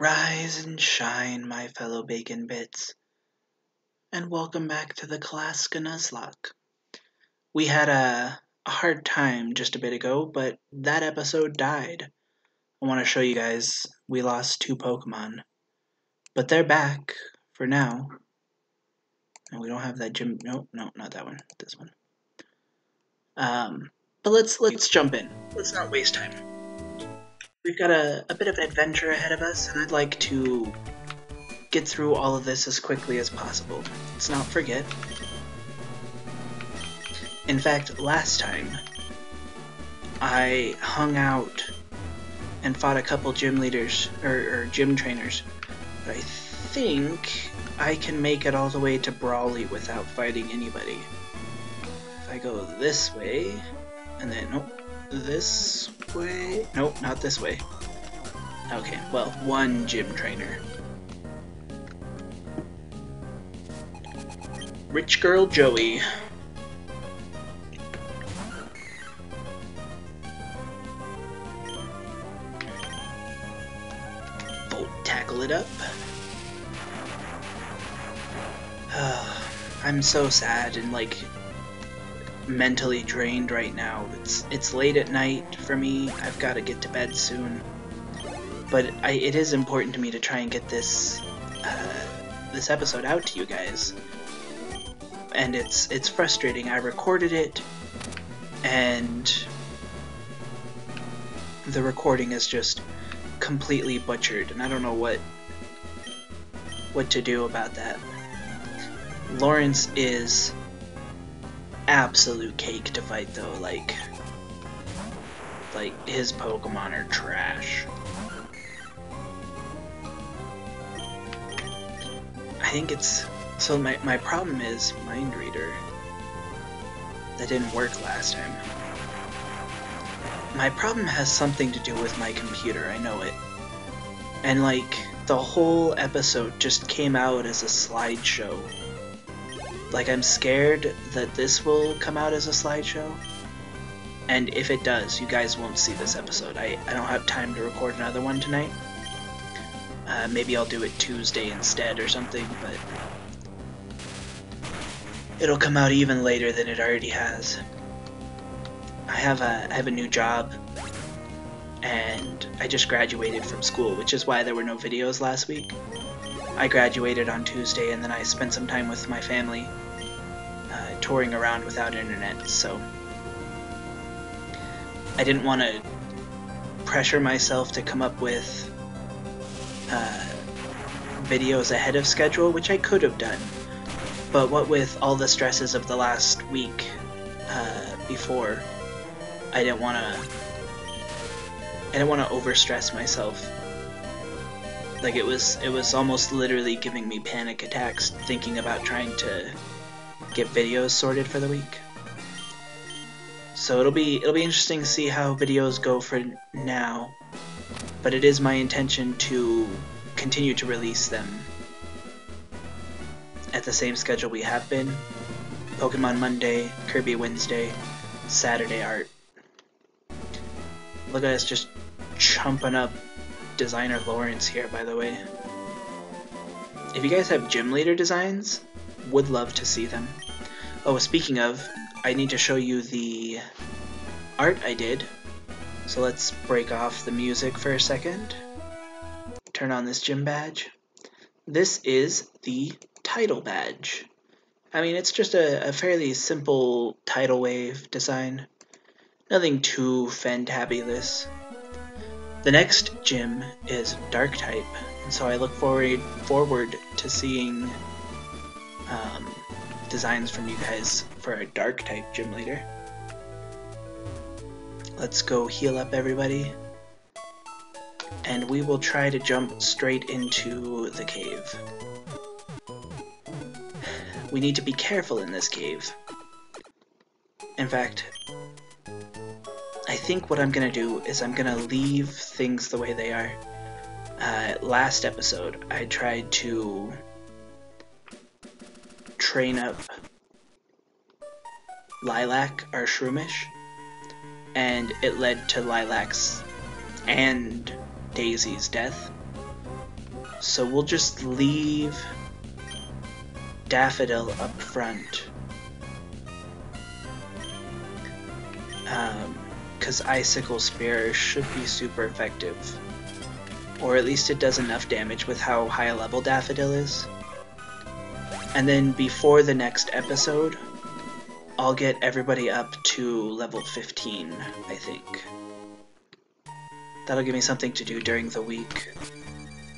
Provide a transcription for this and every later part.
Rise and shine, my fellow bacon bits, and welcome back to the Kalaska Nuzlocke. We had a, a hard time just a bit ago, but that episode died. I want to show you guys we lost two Pokemon, but they're back for now. And we don't have that gym. No, no, not that one. This one. Um, but let's let's jump in. Let's not waste time. We've got a, a bit of an adventure ahead of us, and I'd like to get through all of this as quickly as possible. Let's not forget. In fact, last time, I hung out and fought a couple gym leaders, or, or gym trainers, but I think I can make it all the way to Brawly without fighting anybody. If I go this way, and then, nope, this way? Nope, not this way. Okay, well, one gym trainer. Rich Girl Joey. Volt tackle it up. I'm so sad and like mentally drained right now. It's it's late at night for me. I've got to get to bed soon. But I, it is important to me to try and get this uh, this episode out to you guys. And it's it's frustrating. I recorded it, and the recording is just completely butchered, and I don't know what what to do about that. Lawrence is absolute cake to fight though, like like his Pokemon are trash. I think it's so my my problem is Mind Reader. That didn't work last time. My problem has something to do with my computer, I know it. And like the whole episode just came out as a slideshow like, I'm scared that this will come out as a slideshow. And if it does, you guys won't see this episode. I, I don't have time to record another one tonight. Uh, maybe I'll do it Tuesday instead or something, but it'll come out even later than it already has. I have a I have a new job, and I just graduated from school, which is why there were no videos last week. I graduated on Tuesday and then I spent some time with my family uh, touring around without internet, so I didn't want to pressure myself to come up with uh, videos ahead of schedule, which I could have done. But what with all the stresses of the last week uh, before, I didn't want to. I didn't want to overstress myself like it was it was almost literally giving me panic attacks thinking about trying to get videos sorted for the week. So it'll be it'll be interesting to see how videos go for now. But it is my intention to continue to release them at the same schedule we have been. Pokemon Monday, Kirby Wednesday, Saturday art. Look at us just chumping up designer Lawrence here, by the way. If you guys have gym leader designs, would love to see them. Oh, speaking of, I need to show you the art I did. So let's break off the music for a second. Turn on this gym badge. This is the title badge. I mean, it's just a, a fairly simple tidal wave design. Nothing too fantabulous. The next gym is Dark type, and so I look forward forward to seeing um, designs from you guys for a Dark type gym leader. Let's go heal up everybody, and we will try to jump straight into the cave. We need to be careful in this cave. In fact, I think what I'm gonna do is I'm gonna leave things the way they are. Uh, last episode, I tried to train up Lilac or Shroomish, and it led to Lilac's and Daisy's death. So we'll just leave Daffodil up front. Because Icicle Spear should be super effective. Or at least it does enough damage with how high a level Daffodil is. And then before the next episode, I'll get everybody up to level 15, I think. That'll give me something to do during the week.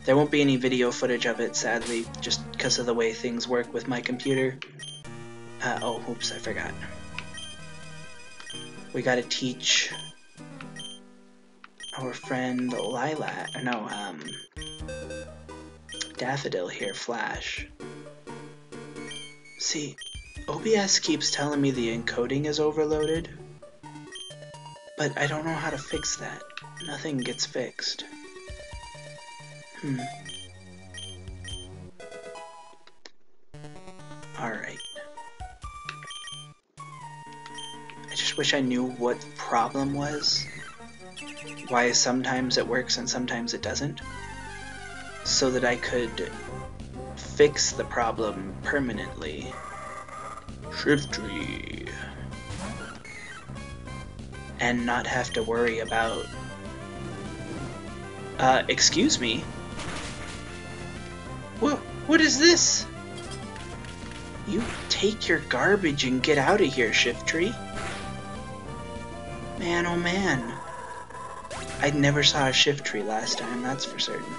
There won't be any video footage of it, sadly, just because of the way things work with my computer. Uh, oh, oops, I forgot. We gotta teach our friend Lilac, no, um, Daffodil here, Flash. See, OBS keeps telling me the encoding is overloaded, but I don't know how to fix that. Nothing gets fixed. Hmm. Just wish I knew what the problem was. Why sometimes it works and sometimes it doesn't. So that I could fix the problem permanently. Shiftry. And not have to worry about... Uh, excuse me? What, what is this? You take your garbage and get out of here, Shiftry. Man, oh man. I never saw a Shiftry last time, that's for certain.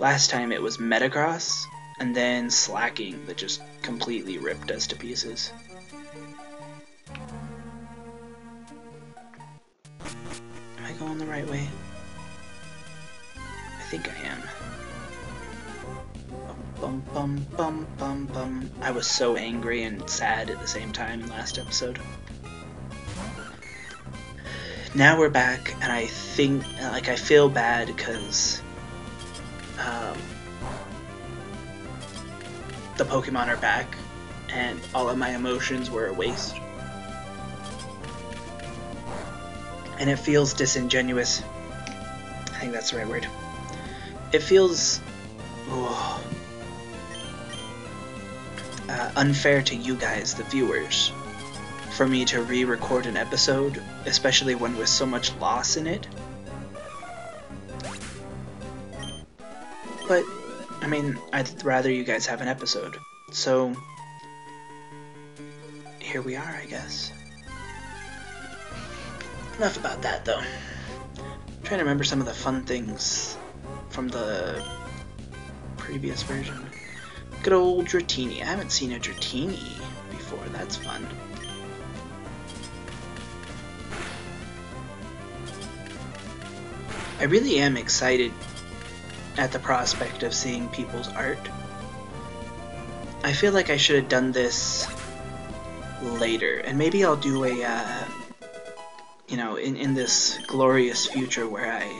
Last time it was Metagross, and then Slaking that just completely ripped us to pieces. Am I going the right way? I think I am. Bum bum bum bum bum. I was so angry and sad at the same time last episode. Now we're back, and I think, like, I feel bad because um, the Pokemon are back, and all of my emotions were a waste. And it feels disingenuous. I think that's the right word. It feels oh, uh, unfair to you guys, the viewers, for me to re-record an episode, especially one with so much loss in it. But, I mean, I'd rather you guys have an episode. So, here we are, I guess. Enough about that, though. I'm trying to remember some of the fun things from the previous version. Good old Dratini. I haven't seen a Dratini before. That's fun. I really am excited at the prospect of seeing people's art. I feel like I should have done this later, and maybe I'll do a, uh, you know, in, in this glorious future where I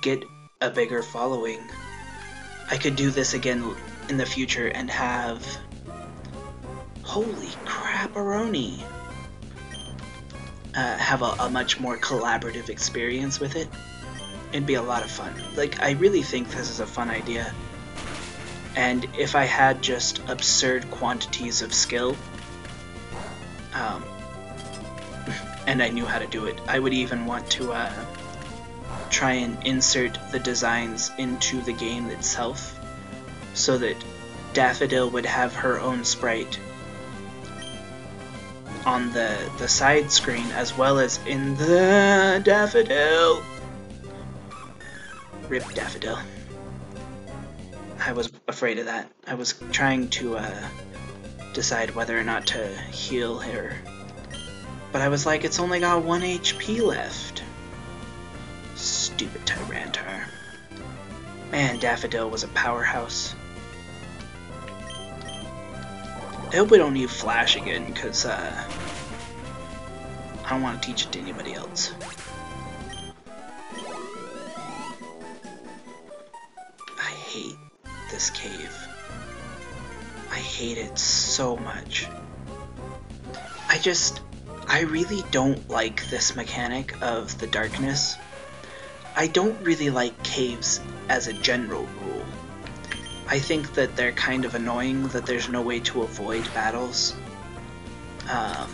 get a bigger following, I could do this again in the future and have... Holy crap-a-roni! Uh, have a, a much more collaborative experience with it. It'd be a lot of fun. Like, I really think this is a fun idea. And if I had just absurd quantities of skill, um, and I knew how to do it, I would even want to uh, try and insert the designs into the game itself so that Daffodil would have her own sprite on the, the side screen as well as in the Daffodil. Rip Daffodil. I was afraid of that. I was trying to uh, decide whether or not to heal her. But I was like, it's only got 1 HP left. Stupid Tyranitar. Man, Daffodil was a powerhouse. I hope we don't need Flash again, because uh, I don't want to teach it to anybody else. I hate this cave. I hate it so much. I just, I really don't like this mechanic of the darkness. I don't really like caves as a general rule. I think that they're kind of annoying that there's no way to avoid battles. Um,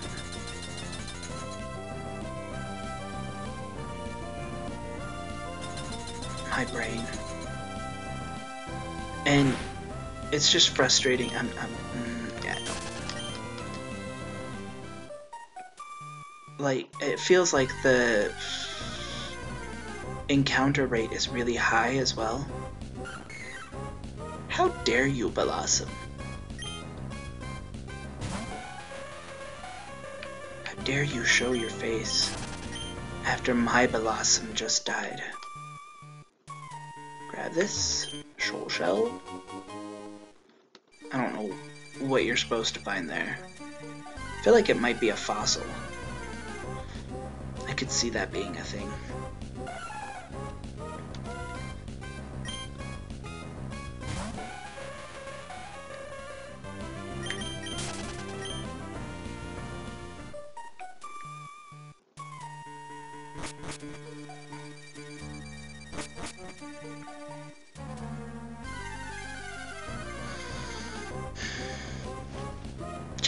my brain. And it's just frustrating. I'm, I'm mm, yeah. Like, it feels like the encounter rate is really high as well. How dare you, Bellossom? How dare you show your face after my Bellossom just died? Grab this. Shoal shell. I don't know what you're supposed to find there. I feel like it might be a fossil. I could see that being a thing.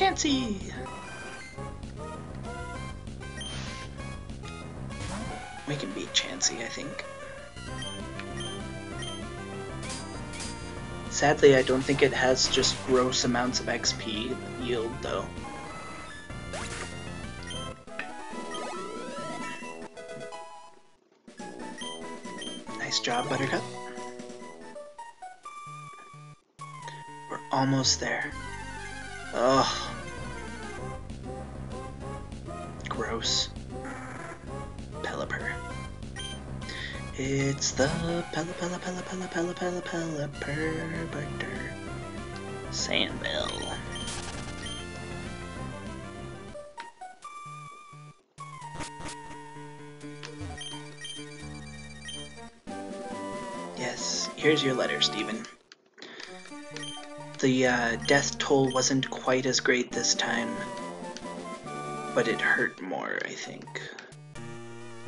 Chansey! We can beat Chansey, I think. Sadly, I don't think it has just gross amounts of XP yield, though. Nice job, Buttercup. We're almost there. Ugh. Gross. Pelipper. It's the Pella Pella Pella Pella Pella Pella Butter. Sandbell. Yes, here's your letter, Steven. The uh, death toll wasn't quite as great this time, but it hurt more, I think.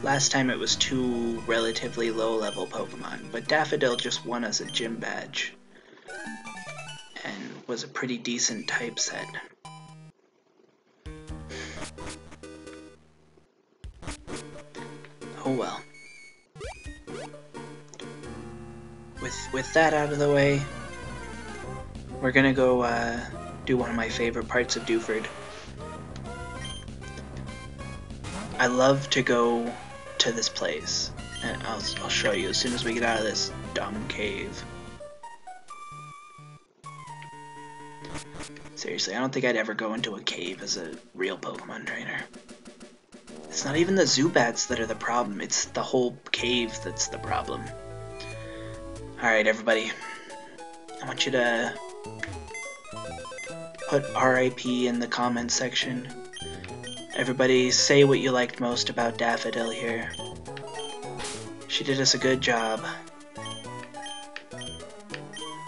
Last time it was two relatively low level Pokemon, but Daffodil just won us a gym badge and was a pretty decent typeset. Oh well. With with that out of the way, we're gonna go uh, do one of my favorite parts of Dewford. I love to go to this place, and I'll, I'll show you as soon as we get out of this dumb cave. Seriously, I don't think I'd ever go into a cave as a real Pokemon trainer. It's not even the Zubats that are the problem, it's the whole cave that's the problem. Alright, everybody. I want you to put RIP in the comments section. Everybody say what you liked most about Daffodil here. She did us a good job.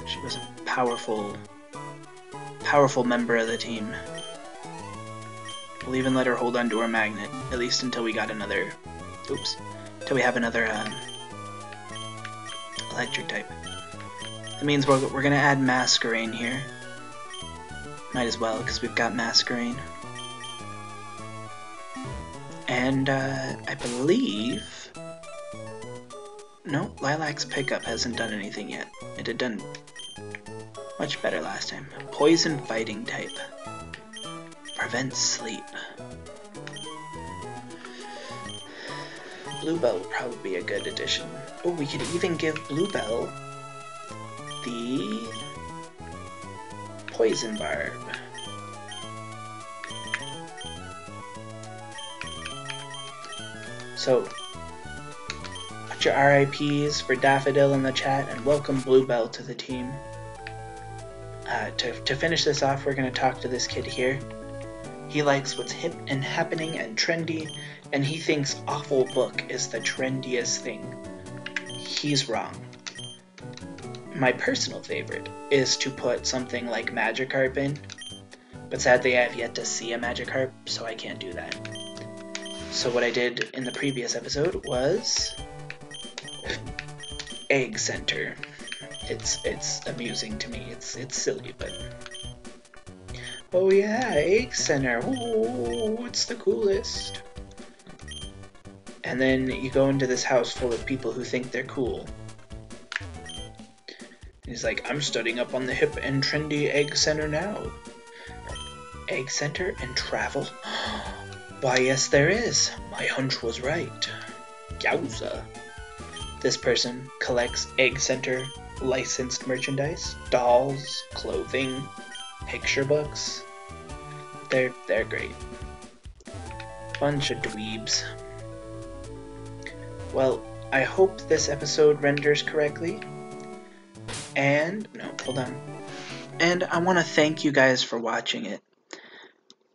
She was a powerful, powerful member of the team. We'll even let her hold on to her magnet, at least until we got another, oops, until we have another um, electric type. That means we're, we're gonna add Masquerain here. Might as well, because we've got Masquerain. And uh, I believe... No, Lilac's pickup hasn't done anything yet. It had done much better last time. Poison fighting type. Prevents sleep. Bluebell would probably be a good addition. Oh, we could even give Bluebell the Poison Barb. So, put your RIPs for Daffodil in the chat and welcome Bluebell to the team. Uh, to, to finish this off, we're going to talk to this kid here. He likes what's hip and happening and trendy, and he thinks Awful Book is the trendiest thing. He's wrong. My personal favorite is to put something like Magikarp in, but sadly I have yet to see a Magikarp, so I can't do that. So what I did in the previous episode was Egg Center. It's it's amusing to me. It's it's silly, but oh yeah, Egg Center. Oh, it's the coolest. And then you go into this house full of people who think they're cool. He's like, I'm studying up on the hip and trendy Egg Center now. Egg Center and travel? Why, yes, there is. My hunch was right. Yowza. This person collects Egg Center licensed merchandise, dolls, clothing, picture books. They're they're great. Bunch of dweebs. Well, I hope this episode renders correctly. And no, hold on. And I want to thank you guys for watching it.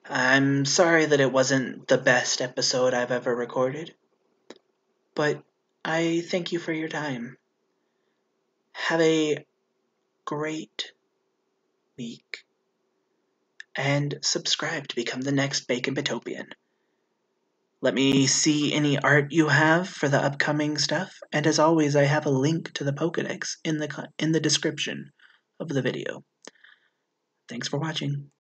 I'm sorry that it wasn't the best episode I've ever recorded, but I thank you for your time. Have a great week and subscribe to become the next Bacon Bitopian. Let me see any art you have for the upcoming stuff, and as always, I have a link to the Pokedex in the in the description of the video. Thanks for watching.